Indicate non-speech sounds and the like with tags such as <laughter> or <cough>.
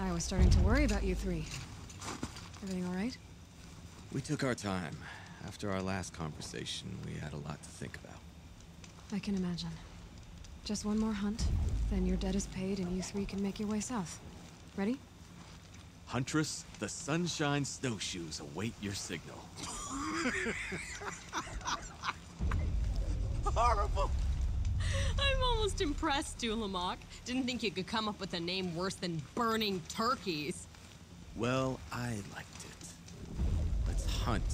I was starting to worry about you three. Everything all right? We took our time. After our last conversation, we had a lot to think about. I can imagine. Just one more hunt, then your debt is paid and you three can make your way south. Ready? Huntress, the Sunshine Snowshoes await your signal. <laughs> Horrible! Almost impressed, Dulamok. Didn't think you could come up with a name worse than Burning Turkeys. Well, I liked it. Let's hunt